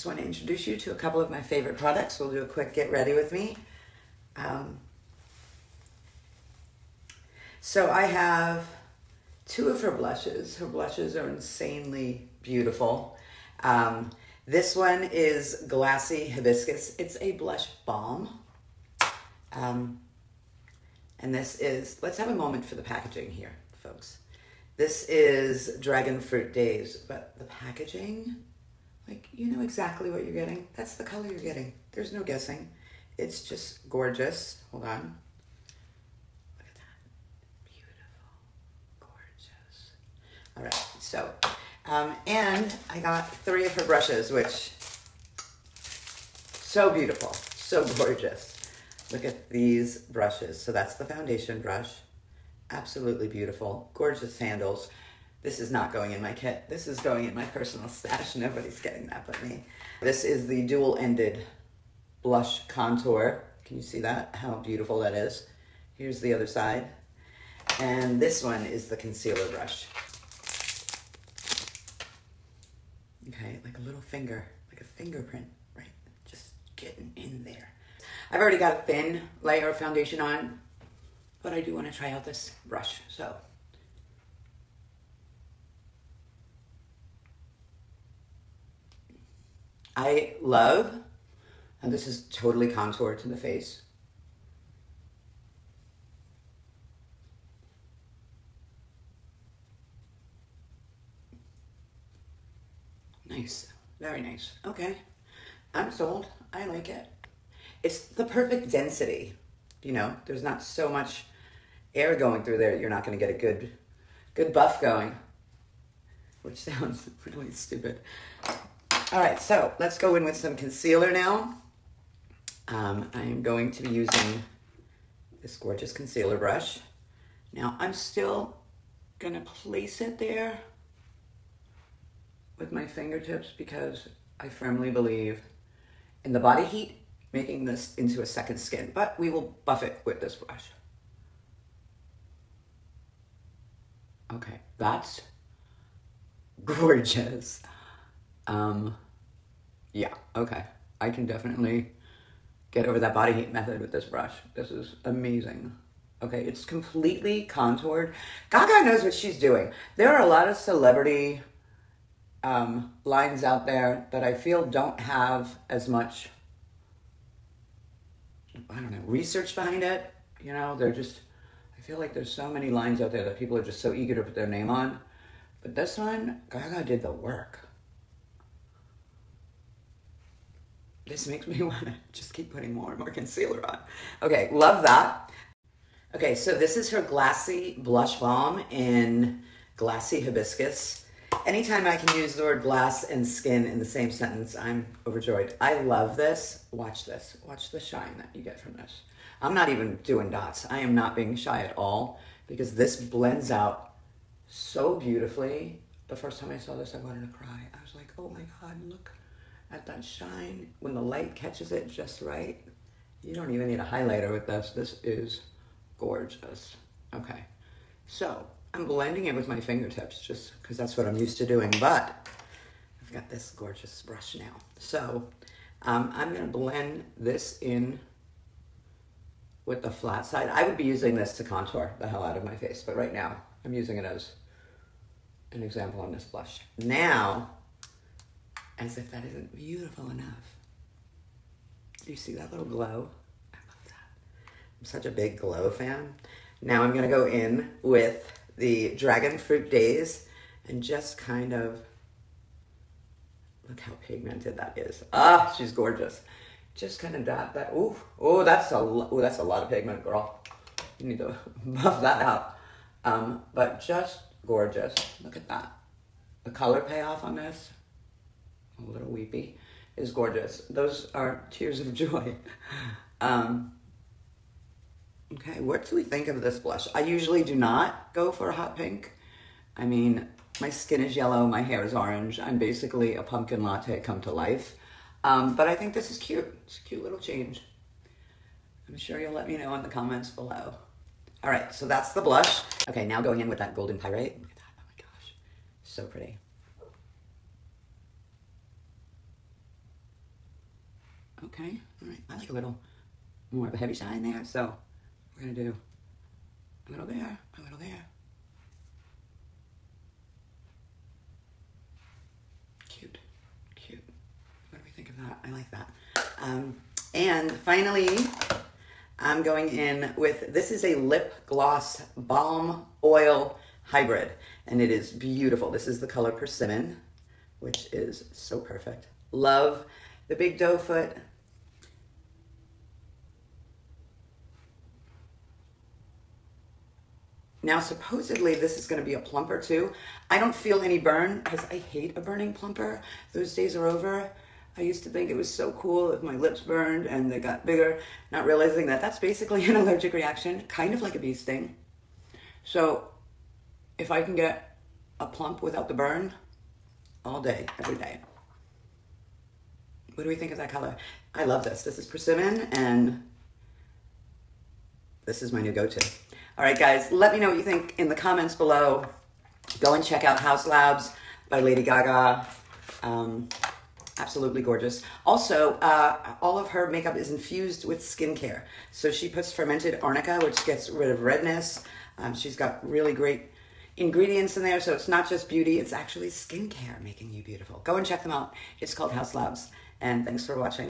just want to introduce you to a couple of my favorite products. We'll do a quick get ready with me. Um, so I have two of her blushes. Her blushes are insanely beautiful. Um, this one is Glassy Hibiscus. It's a blush balm. Um, and this is, let's have a moment for the packaging here, folks. This is Dragon Fruit Days, but the packaging, like, you know exactly what you're getting. That's the color you're getting. There's no guessing. It's just gorgeous. Hold on. Look at that. Beautiful. Gorgeous. All right, so, um, and I got three of her brushes, which, so beautiful, so gorgeous. Look at these brushes. So that's the foundation brush. Absolutely beautiful, gorgeous handles. This is not going in my kit. This is going in my personal stash. Nobody's getting that but me. This is the dual-ended blush contour. Can you see that? How beautiful that is. Here's the other side. And this one is the concealer brush. Okay, like a little finger, like a fingerprint, right? Just getting in there. I've already got a thin layer of foundation on, but I do want to try out this brush, so. I love, and this is totally contoured to the face. Nice, very nice. Okay, I'm sold. I like it it's the perfect density. You know, there's not so much air going through there. You're not going to get a good, good buff going, which sounds really stupid. All right, so let's go in with some concealer now. Um, I am going to be using this gorgeous concealer brush. Now I'm still gonna place it there with my fingertips because I firmly believe in the body heat making this into a second skin, but we will buff it with this brush. Okay, that's gorgeous. Um, yeah, okay. I can definitely get over that body heat method with this brush. This is amazing. Okay, it's completely contoured. Gaga knows what she's doing. There are a lot of celebrity um, lines out there that I feel don't have as much I don't know, research behind it. You know, they're just, I feel like there's so many lines out there that people are just so eager to put their name on. But this one, Gaga did the work. This makes me want to just keep putting more and more concealer on. Okay, love that. Okay, so this is her Glassy Blush Balm in Glassy Hibiscus. Anytime I can use the word glass and skin in the same sentence, I'm overjoyed. I love this. Watch this. Watch the shine that you get from this. I'm not even doing dots. I am not being shy at all because this blends out so beautifully. The first time I saw this, I wanted to cry. I was like, oh my God, look that shine. When the light catches it just right, you don't even need a highlighter with this. This is gorgeous. Okay, so I'm blending it with my fingertips just because that's what I'm used to doing, but I've got this gorgeous brush now. So um, I'm gonna blend this in with the flat side. I would be using this to contour the hell out of my face, but right now I'm using it as an example on this blush. Now, as if that isn't beautiful enough, do you see that little glow? I love that. I'm such a big glow fan. Now I'm gonna go in with the Dragon Fruit Days and just kind of look how pigmented that is. Ah, she's gorgeous. Just kind of dab that. Ooh, oh, that's a oh, that's a lot of pigment, girl. You need to buff that out. Um, but just gorgeous. Look at that. The color payoff on this, a little weepy, is gorgeous. Those are tears of joy. Um, Okay, what do we think of this blush? I usually do not go for a hot pink. I mean, my skin is yellow, my hair is orange. I'm basically a pumpkin latte come to life. Um, but I think this is cute. It's a cute little change. I'm sure you'll let me know in the comments below. All right, so that's the blush. Okay, now going in with that golden pyrite. Look at that, oh my gosh, so pretty. Okay, all right. I like a little more of a heavy shine there, so we're gonna do a little there, a little there. Cute, cute. What do we think of that? I like that. Um, and finally, I'm going in with, this is a lip gloss balm oil hybrid, and it is beautiful. This is the color Persimmon, which is so perfect. Love the big doe foot. Now, supposedly this is gonna be a plumper too. I don't feel any burn because I hate a burning plumper. Those days are over. I used to think it was so cool if my lips burned and they got bigger, not realizing that that's basically an allergic reaction, kind of like a bee sting. So if I can get a plump without the burn, all day, every day. What do we think of that color? I love this. This is persimmon and this is my new go-to. All right, guys, let me know what you think in the comments below. Go and check out Haus Labs by Lady Gaga. Um, absolutely gorgeous. Also, uh, all of her makeup is infused with skincare. So she puts fermented arnica, which gets rid of redness. Um, she's got really great ingredients in there. So it's not just beauty, it's actually skincare making you beautiful. Go and check them out. It's called Haus Labs. And thanks for watching.